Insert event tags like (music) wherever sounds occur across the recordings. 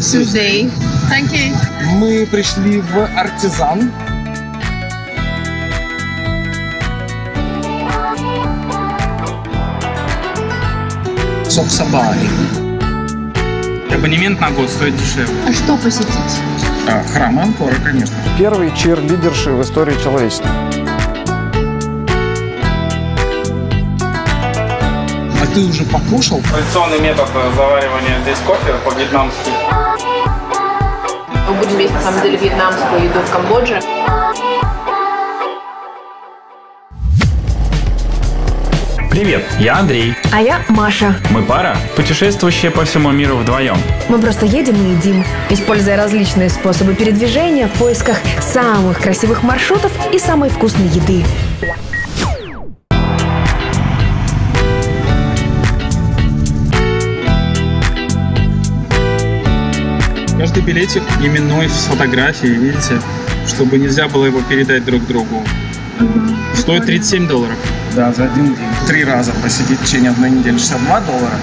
Tuesday. Thank you. Мы пришли в Артизан. Соксабай. Абонемент на год стоит дешевле. А что посетить? А, храм Анкора, конечно. Первый чир-лидерши в истории человечества. Ты уже покушал? Традиционный метод заваривания здесь кофе по-вьетнамски. Мы будем есть, на самом деле, вьетнамскую еду в Камбодже. Привет, я Андрей. А я Маша. Мы пара, путешествующая по всему миру вдвоем. Мы просто едем и едим, используя различные способы передвижения в поисках самых красивых маршрутов и самой вкусной еды. Билетик именной с фотографией, видите, чтобы нельзя было его передать друг другу. Стоит 37 долларов. Да, за один день. Три раза посетить в течение одной недели 62 доллара.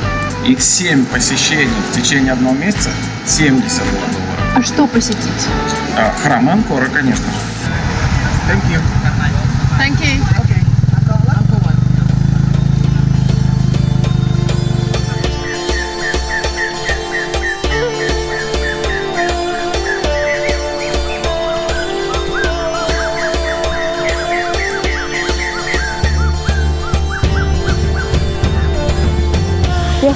И 7 посещений в течение одного месяца 72 доллара. А что посетить? А, храм Анкора, конечно же. Thank you.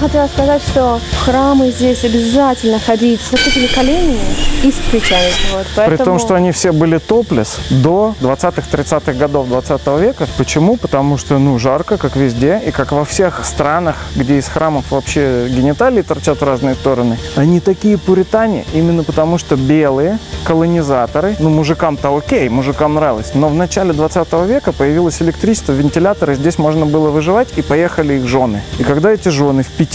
Хотела сказать, что в храмы здесь обязательно ходить с закрытыми коленями и с плечами. Вот, При поэтому... том, что они все были топлес до 20-30-х годов 20 века. Почему? Потому что, ну, жарко, как везде, и как во всех странах, где из храмов вообще гениталии торчат в разные стороны. Они такие пуритане именно потому, что белые колонизаторы, ну, мужикам-то окей, мужикам нравилось, но в начале 20 века появилось электричество, вентиляторы, здесь можно было выживать, и поехали их жены. И когда эти жены в пяти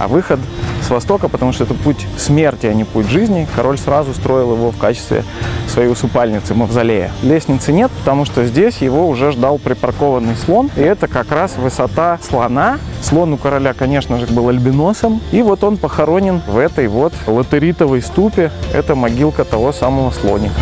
а выход с востока, потому что это путь смерти, а не путь жизни. Король сразу строил его в качестве своей усыпальницы, мавзолея. Лестницы нет, потому что здесь его уже ждал припаркованный слон. И это как раз высота слона. Слон у короля, конечно же, был альбиносом. И вот он похоронен в этой вот латеритовой ступе. Это могилка того самого слоника.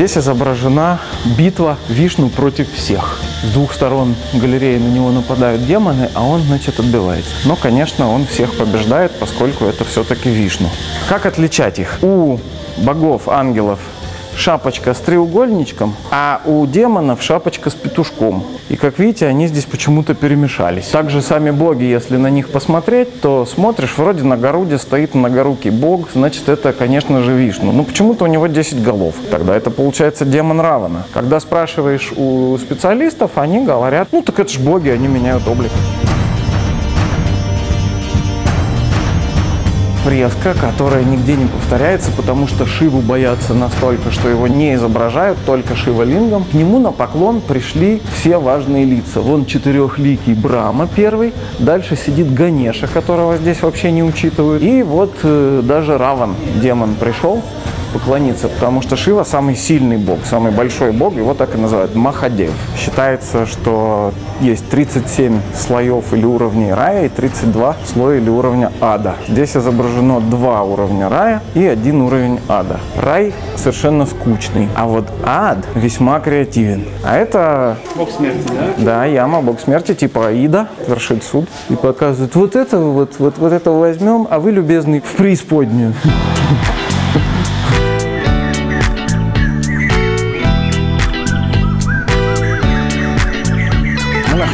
Здесь изображена битва Вишну против всех. С двух сторон галереи на него нападают демоны, а он, значит, отбивается. Но, конечно, он всех побеждает, поскольку это все-таки Вишну. Как отличать их? У богов, ангелов шапочка с треугольничком, а у демонов шапочка с петушком. И как видите, они здесь почему-то перемешались. Также сами боги, если на них посмотреть, то смотришь, вроде на Горуде стоит многорукий бог, значит, это, конечно же, Вишну. Но почему-то у него 10 голов. Тогда это получается демон Равана. Когда спрашиваешь у специалистов, они говорят, ну так это ж боги, они меняют облик. Фреска, которая нигде не повторяется, потому что Шиву боятся настолько, что его не изображают, только Шивалингом. К нему на поклон пришли все важные лица. Вон четырехликий Брама первый, дальше сидит Ганеша, которого здесь вообще не учитывают. И вот э, даже Раван, демон, пришел поклониться, потому что Шива самый сильный бог, самый большой бог, его так и называют Махадев. Считается, что есть 37 слоев или уровней рая и 32 слоя или уровня ада. Здесь изображено два уровня рая и один уровень ада. Рай совершенно скучный, а вот ад весьма креативен. А это... Бог смерти, да? Да, яма, бог смерти, типа Аида, вершит суд и показывает, вот это вот, вот, вот это возьмем, а вы, любезный, в преисподнюю.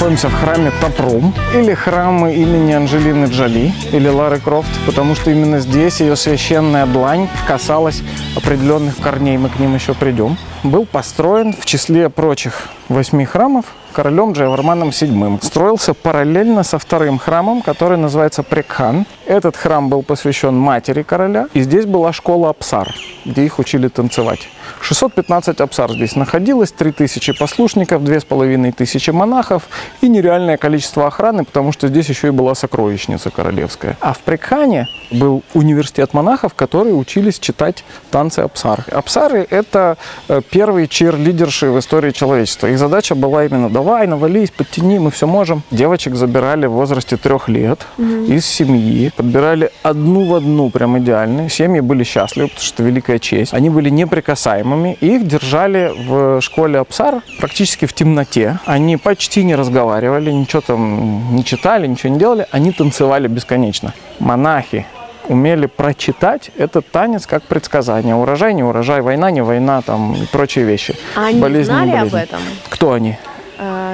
Находимся в храме Топрум, или храмы имени Анджелины Джоли, или Лары Крофт, потому что именно здесь ее священная длань касалась определенных корней, мы к ним еще придем. Был построен в числе прочих восьми храмов королем Джайварманом VII. Строился параллельно со вторым храмом, который называется Прекхан. Этот храм был посвящен матери короля, и здесь была школа Апсар, где их учили танцевать. 615 Апсар здесь находилось, 3000 послушников, 2500 монахов и нереальное количество охраны, потому что здесь еще и была сокровищница королевская. А в Прекхане был университет монахов, которые учились читать танцы Апсар. Апсары – это э, первые чир-лидерши в истории человечества. Их задача была именно «давай, навались, подтяни, мы все можем». Девочек забирали в возрасте трех лет из семьи, подбирали одну в одну, прям идеальные. Семьи были счастливы, потому что это великая честь. Они были неприкасаемыми. И их держали в школе Апсар практически в темноте. Они почти не разговаривали, ничего там не читали, ничего не делали. Они танцевали бесконечно. Монахи умели прочитать этот танец как предсказание. Урожай, не урожай, война, не война, там и прочие вещи. А они Болезни, не знали об болезни. этом? Кто они?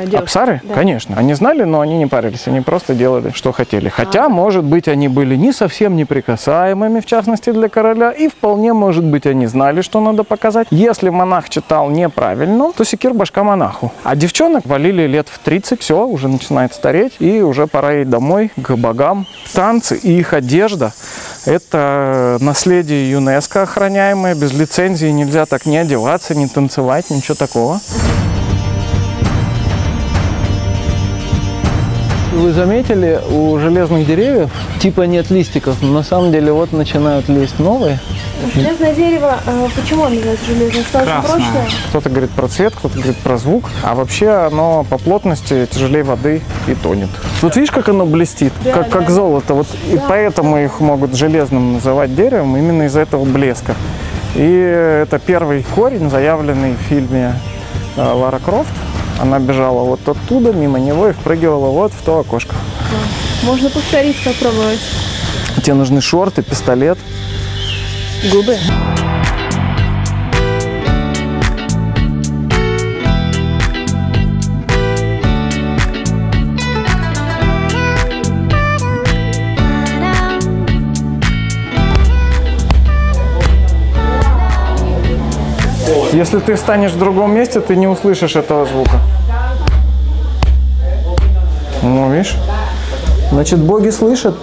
Э, девушки? Апсары? Да. Конечно. Они знали, но они не парились. Они просто делали, что хотели. Хотя, может быть, они были не совсем неприкасаемыми, в частности, для короля. И вполне, может быть, они знали, что надо показать. Если монах читал неправильно, то секир башка монаху. А девчонок валили лет в 30. Все, уже начинает стареть. И уже пора ей домой, к богам. Танцы и их одежда – это наследие ЮНЕСКО охраняемое. Без лицензии нельзя так не одеваться, не танцевать, ничего такого. Вы заметили, у железных деревьев типа нет листиков, но на самом деле вот начинают лезть новые. Железное дерево, э, почему оно называется железным? Что прочное? Кто-то говорит про цвет, кто-то говорит про звук, а вообще оно по плотности тяжелее воды и тонет. Вот видишь, как оно блестит, как, как золото. Вот и поэтому их могут железным называть деревом именно из-за этого блеска. И это первый корень, заявленный в фильме э, Лара Крофт. Она бежала вот оттуда, мимо него и впрыгивала вот в то окошко. Можно повторить, попробовать. Тебе нужны шорты, пистолет. Губы. Если ты встанешь в другом месте, ты не услышишь этого звука. Ну, видишь? Значит, боги слышат,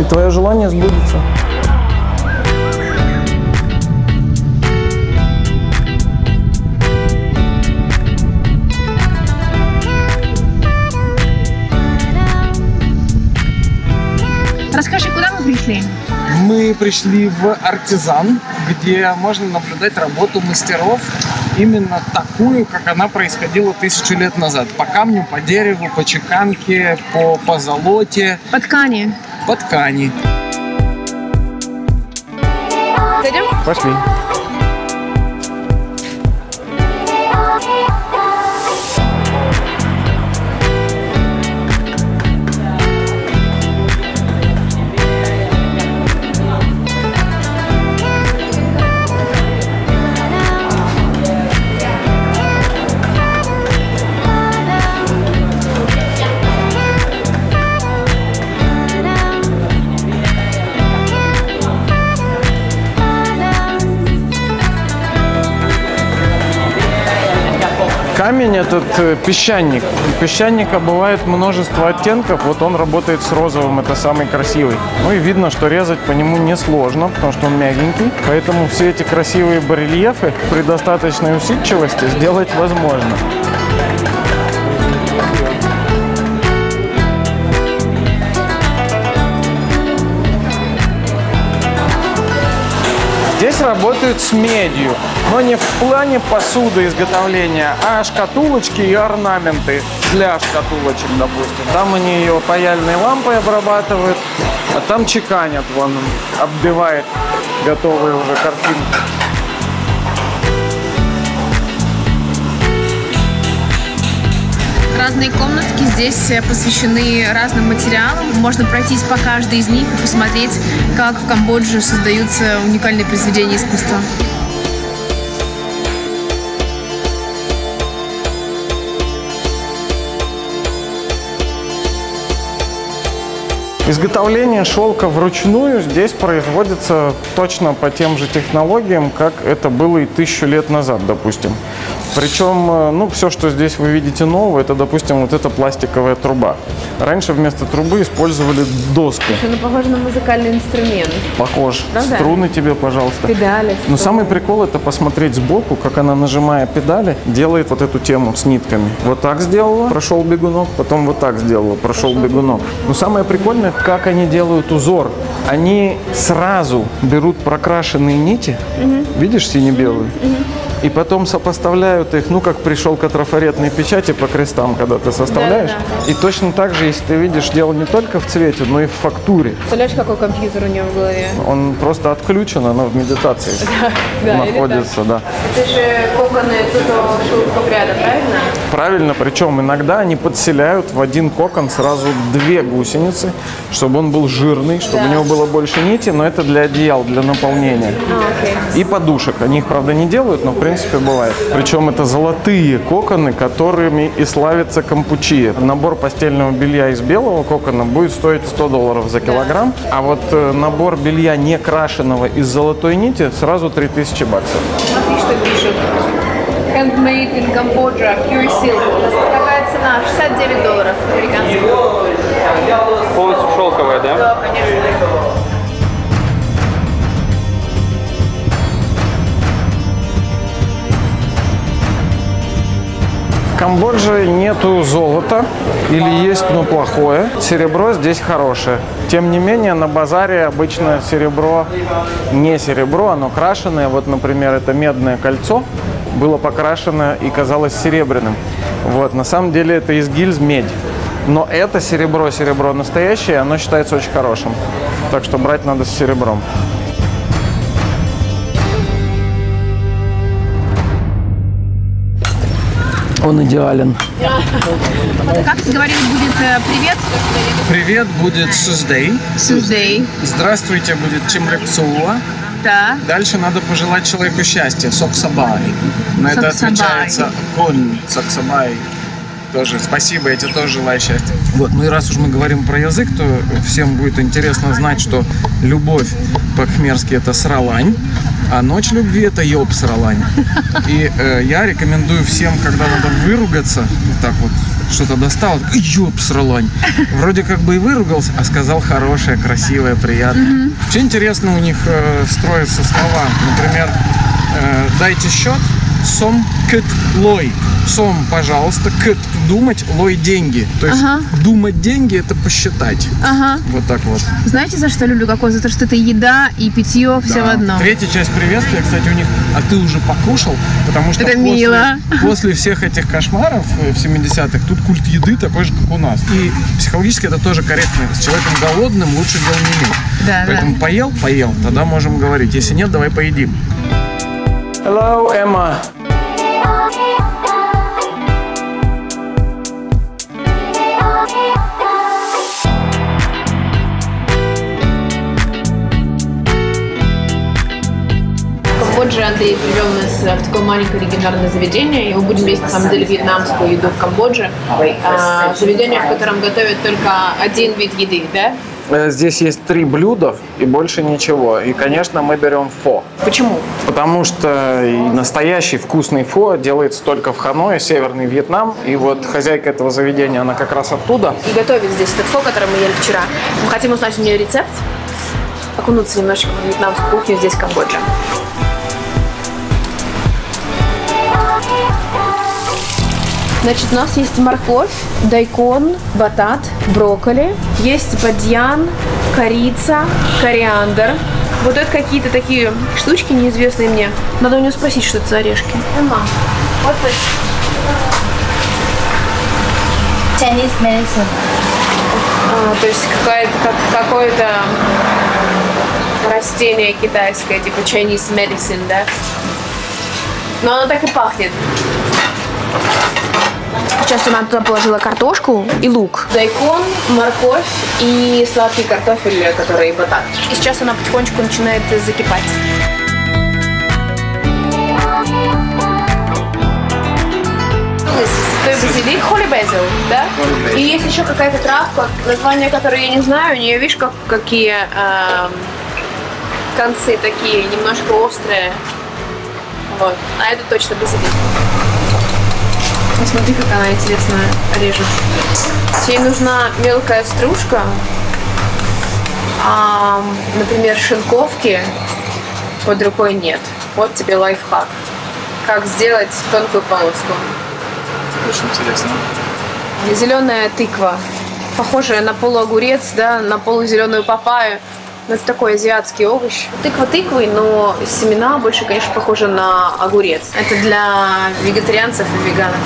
и твое желание сбудется. Расскажи, куда мы пришли? Мы пришли в артизан, где можно наблюдать работу мастеров именно такую, как она происходила тысячу лет назад. По камню, по дереву, по чеканке, по позолоте, По ткани. по ткани. Зайдем? Пошли. Камень этот э, песчаник. Песчаника бывает множество оттенков. Вот он работает с розовым, это самый красивый. Ну и видно, что резать по нему несложно, потому что он мягенький. Поэтому все эти красивые барельефы при достаточной усидчивости сделать возможно. Работают с медью, но не в плане посуды изготовления, а шкатулочки и орнаменты для шкатулочек, допустим. Там они ее паяльной лампой обрабатывают, а там чеканят, вон он оббивает готовые уже картинки. Разные комнатки здесь э, посвящены разным материалам. Можно пройтись по каждой из них и посмотреть, как в Камбодже создаются уникальные произведения искусства. Изготовление шелка вручную здесь производится точно по тем же технологиям, как это было и тысячу лет назад, допустим. Причем, э, ну, все, что здесь вы видите новое, это, допустим, вот эта пластиковая труба. Раньше вместо трубы использовали доски. Она похожа на музыкальный инструмент. Похож. Правда? Струны тебе, пожалуйста. Педали. Но самый прикол это посмотреть сбоку, как она, нажимая педали, делает вот эту тему с нитками. Вот так сделала, прошел бегунок, потом вот так сделала, прошел бегунок. Но самое прикольное, как они делают узор. Они сразу берут прокрашенные нити, видишь, сине-белые, и потом сопоставляют их, ну, как пришел к трафаретной печати по крестам, когда ты составляешь. И точно так же, если ты видишь, дело не только в цвете, но и в фактуре. Представляешь, какой компьютер у него в голове? Он просто отключен, оно в медитации (laughs) Да, находится, да. Это же коконы тутового шелкопряда, правильно? Правильно, причем иногда они подселяют в один кокон сразу две гусеницы, чтобы он был жирный, чтобы у него было больше нити, но это для одеял, для наполнения. И подушек. Они их, правда, не делают, но в принципе бывает. Причем это золотые коконы, которыми и славится кампучия. Набор постельного белья из белого кокона будет стоить 100 долларов за килограмм, а вот э, набор белья не крашеного из золотой нити сразу 3000 баксов. Смотри, что пишет. Handmade in Cambodia, pure silk. Какая цена? 69 долларов американских. Полностью шелковая, да? Да, конечно. Камбодже нету золота или есть, но плохое. Серебро здесь хорошее. Тем не менее, на базаре обычно серебро не серебро, оно крашеное. Вот, например, это медное кольцо было покрашено и казалось серебряным. Вот, на самом деле это из гильз медь. Но это серебро, серебро настоящее, оно считается очень хорошим. Так что брать надо с серебром. Он идеален. Как ты говорил, будет э, привет? Привет будет សួស្តី. សួស្តី. Здравствуйте будет ជំរាបសួរ. Да. Дальше надо пожелать человеку счастья. សុខសប្បាយ. На это отвечается អរគុណ សុខសប្បាយ. Тоже спасибо, я тебе тоже желаю счастья. Вот, ну и раз уж мы говорим про язык, то всем будет интересно знать, что любовь по-кхмерски это ស្រលាញ់, а ночь любви это យប់ ស្រលាញ់. И э, я рекомендую всем, когда надо выругаться, вот так вот что-то достал, ёб сралань. Вроде как бы и выругался, а сказал хорошее, красивое, приятное. Вообще интересно у них э, строятся слова. Например, э, дайте счет, сом кыт лой. Сом, пожалуйста, кыт думать, лой деньги. То есть Ага. думать деньги это посчитать. Ага. Вот так вот. Знаете, за что люблю кокос? За то, что это еда и питье все в Да. одном. Третья часть приветствия, кстати, у них, а ты уже покушал, потому что Это после, мило. после всех этих кошмаров э, в 70-х тут культ еды такой же, как у нас. И психологически это тоже корректно. С человеком голодным лучше дел не иметь. Да, Поэтому поел, поел, тогда можем говорить. Если нет, давай поедим. Hello, Emma. В Камбодже Андрей привел нас в такое маленькое легендарное заведение, и мы будем есть, на самом деле, вьетнамскую еду в Камбодже. А, заведение, в котором готовят только один вид еды, да? Э, Здесь есть три блюда и больше ничего. И, конечно, мы берем фо. Почему? Потому что настоящий вкусный фо делается только в Ханое, Северный Вьетнам. И вот хозяйка этого заведения, она как раз оттуда. И готовит здесь этот фо, который мы ели вчера. Мы хотим узнать у нее рецепт, окунуться немножечко в вьетнамскую кухню здесь, в Камбодже. Значит, у нас есть морковь, дайкон, батат, брокколи. Есть бадьян, корица, кориандр. Вот это какие-то такие штучки неизвестные мне. Надо у нее спросить, что это за орешки. Эмма, вот Chinese medicine. А, то есть какая-то, как- какое-то растение китайское, типа Chinese medicine, да? Но оно так и пахнет. Сейчас она туда положила картошку и лук. Дайкон, морковь и сладкий картофель, который батат. И сейчас она потихонечку начинает закипать. Той базилик, холи basil, да? И есть еще какая-то травка, название которой я не знаю, у нее, видишь, как, какие эм, концы такие, немножко острые. Вот. А это точно базилик. Посмотри, как она интересно режет. Ей нужна мелкая стружка, а, например, шинковки под рукой нет. Вот тебе лайфхак. Как сделать тонкую полоску. Очень интересно. Зеленая тыква, похожая на полуогурец, да, на полузеленую папайю. Ну, это такой азиатский овощ. Тыква тыквой, но семена больше, конечно, похожи на огурец. Это для вегетарианцев и веганов.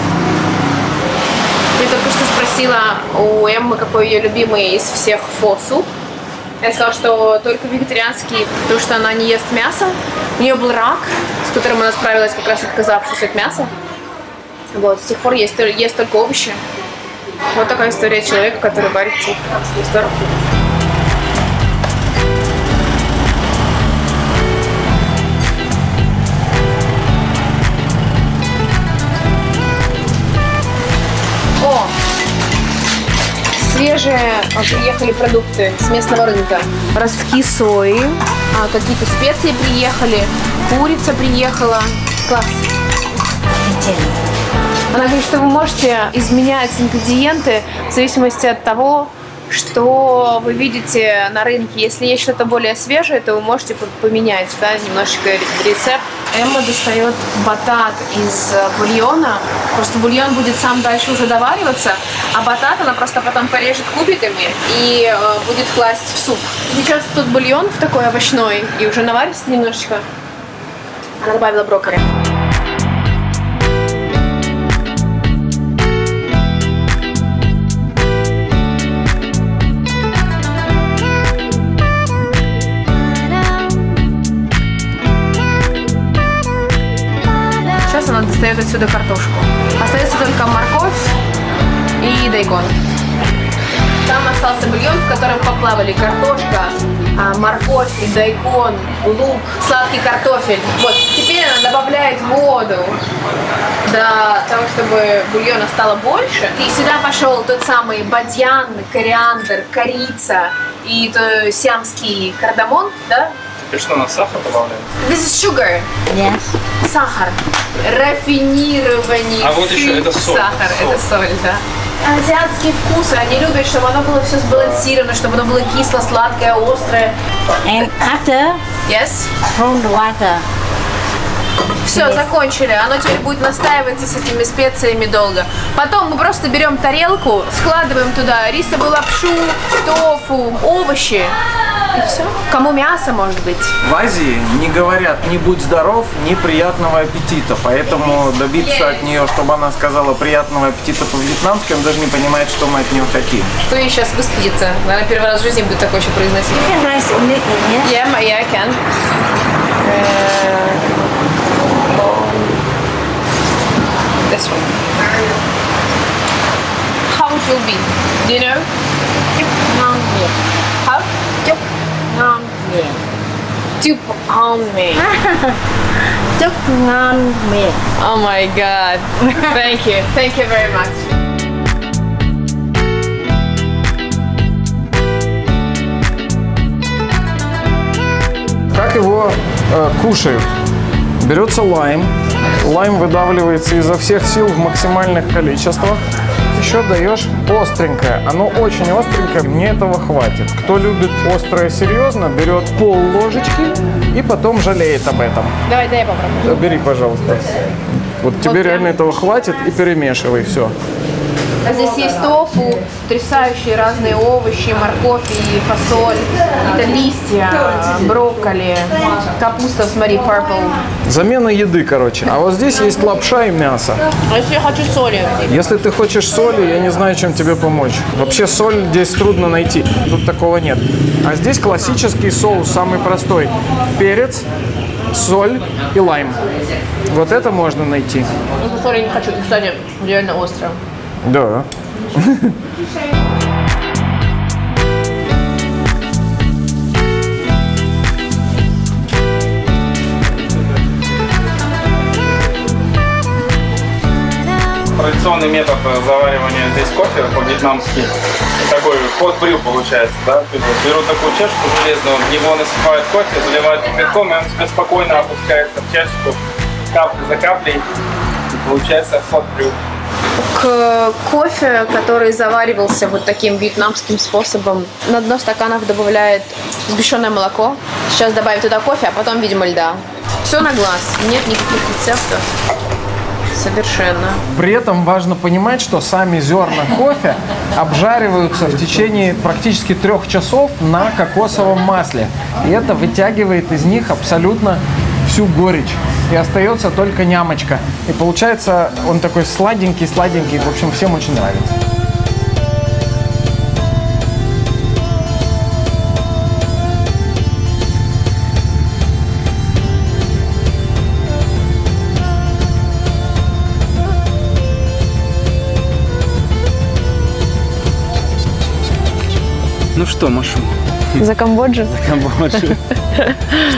Я только что спросила у Эммы, какой ее любимый из всех фо-суп. Я сказала, что только вегетарианский, потому что она не ест мясо. У нее был рак, с которым она справилась, как раз отказавшись от мяса. Вот, с тех пор ест, ест только овощи. Вот такая история человека, который варит суп. Здорово. Свежие а, приехали продукты с местного рынка. Ростки сои, а, какие-то специи приехали, курица приехала. Класс. Она говорит, что вы можете изменять ингредиенты в зависимости от того, что вы видите на рынке. Если есть что-то более свежее, то вы можете по- поменять да, немножечко ре- рецепт. Эмма достает батат из э, бульона. Просто бульон будет сам дальше уже довариваться, а батат она просто потом порежет кубиками и э, будет класть в суп. Сейчас тут бульон в такой овощной и уже наварится немножечко. Она добавила брокколи. Достает отсюда картошку. Остается только морковь и дайкон. Там остался бульон, в котором поплавали картошка, а, морковь, дайкон, лук, сладкий картофель. Вот, теперь она добавляет воду для того, чтобы бульона стало больше. И сюда пошел тот самый бадьян, кориандр, корица и то сиамский кардамон, да? Теперь что, на сахар добавляем? This is sugar. Yes. Сахар. Рафинированный А вот еще это соль. сахар. Соль. Это соль, да. Азиатские вкусы, они любят, чтобы оно было все сбалансировано, чтобы оно было кисло, сладкое, острое. And after, Yes? from the water. Все, закончили. Оно теперь будет настаиваться с этими специями долго. Потом мы просто берем тарелку, складываем туда рисовую лапшу, тофу, овощи. И все. Кому мясо, может быть. В Азии не говорят ни будь здоров, ни приятного аппетита. Поэтому добиться от нее, чтобы она сказала приятного аппетита по-вьетнамски, он даже не понимает, что мы от нее хотим. Кто ей сейчас выспится? Наверное, первый раз в жизни будет такое еще произносить. You can rice in it, yes? Yeah, yeah, I can. Uh, this one. How it will be? Do you know? Ngon miệng. How? Chúc ngon miệng. Two pound me. Chúc ngon miệng. Oh my god. Thank you. Thank you very much. Как его э, кушают? Берется лайм. Лайм выдавливается изо всех сил в максимальных количествах. Еще даешь остренькое. Оно очень остренькое, мне этого хватит. Кто любит острое серьезно, берет пол ложечки и потом жалеет об этом. Давай, дай я попробую. Э, Бери, пожалуйста. Вот тебе прям? реально этого хватит и перемешивай все. А здесь есть тофу, потрясающие разные овощи, морковь и фасоль. Это листья, брокколи, капуста, смотри, purple. Замена еды, короче. А вот здесь есть лапша и мясо. А если я хочу соли? Если ты хочешь соли, я не знаю, чем тебе помочь. Вообще соль здесь трудно найти, тут такого нет. А здесь классический соус, самый простой. Перец, соль и лайм. Вот это можно найти. Ну, соли не хочу, кстати, реально остро. Да. традиционный метод э, заваривания здесь кофе по-вьетнамски. Такой ход брю получается, да? Берут такую чашку железную, в него насыпают кофе, заливают кипятком, и он себе спокойно опускается в чашечку каплю за каплей. И получается ход брю. Кофе, который заваривался вот таким вьетнамским способом, на дно стаканов добавляет сгущенное молоко. Сейчас добавим туда кофе, а потом, видимо, льда. Все на глаз. Нет никаких рецептов. Совершенно. При этом важно понимать, что сами зерна кофе обжариваются в течение практически трех часов на кокосовом масле. И это вытягивает из них абсолютно всю горечь. И остается только нямочка. И получается он такой сладенький-сладенький. В общем, всем очень нравится. Ну что, Машу, (laughs) За Камбоджу. Камбоджа. (laughs)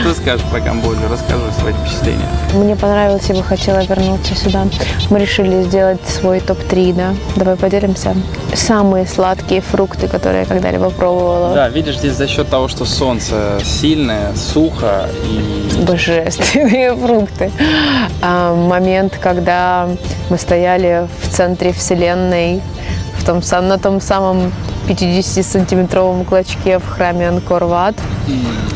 Что скажешь про Камбоджу? Расскажи свои впечатления. Мне понравилось, я бы хотела вернуться сюда. Мы решили сделать свой топ-3, да? Давай поделимся. Самые сладкие фрукты, которые я когда-либо пробовала. Да, видишь, здесь за счет того, что солнце сильное, сухо и Божественные (laughs) фрукты. А, момент, когда мы стояли в центре вселенной, в том, на том самом 50-сантиметровом клочке в храме Анкор-Ват,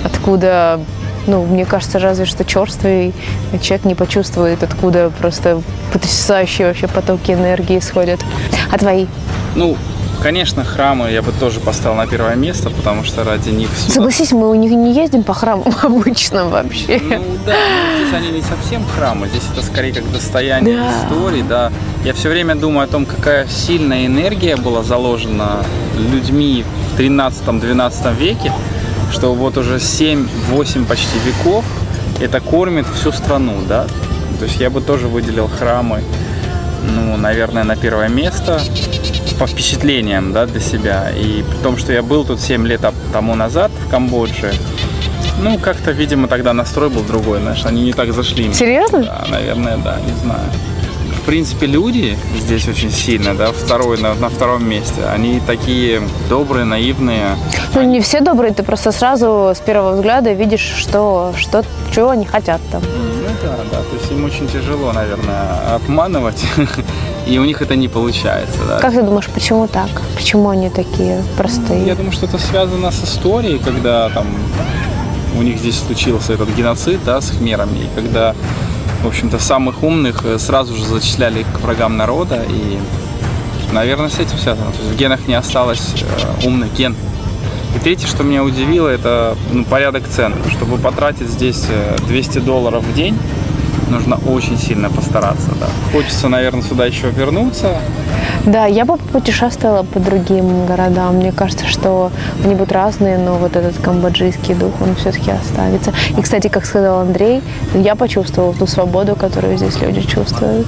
откуда, ну, мне кажется, разве что черствый человек не почувствует, откуда просто потрясающие вообще потоки энергии исходят. А твои? Ну, конечно, храмы я бы тоже поставил на первое место, потому что ради них сюда- Согласись, мы у них не ездим по храмам (laughs) обычно вообще. Ну да, но здесь они не совсем храмы, здесь это скорее как достояние Да. истории, да. Я все время думаю о том, какая сильная энергия была заложена людьми в 13-12 веке, что вот уже 7-8 почти веков это кормит всю страну, да. То есть я бы тоже выделил храмы, ну, наверное, на первое место по впечатлениям, да, для себя. И при том, что я был тут 7 лет тому назад в Камбодже, ну, как-то, видимо, тогда настрой был другой, знаешь, они не так зашли. Серьезно? Да, наверное, да, не знаю. В принципе, люди здесь очень сильно, да, второй, на, на втором месте. Они такие добрые, наивные. Ну, не все добрые, ты просто сразу с первого взгляда видишь, что, что чего они хотят там. Ну да, да, то есть им очень тяжело, наверное, обманывать, (laughs) и у них это не получается, да. Как ты думаешь, почему так? Почему они такие простые? Я думаю, что это связано с историей, когда там у них здесь случился этот геноцид, да, с хмерами, и когда, в общем-то, самых умных э, сразу же зачисляли к врагам народа, и, наверное, с этим связано. То есть в генах не осталось э, умных ген. И третье, что меня удивило, это ну, порядок цен. Чтобы потратить здесь э, 200 долларов в день, нужно очень сильно постараться, да. Хочется, наверное, сюда еще вернуться, Да, я бы путешествовала по другим городам. Мне кажется, что они будут разные, но вот этот камбоджийский дух, он все-таки останется. И, кстати, как сказал Андрей, я почувствовала ту свободу, которую здесь люди чувствуют.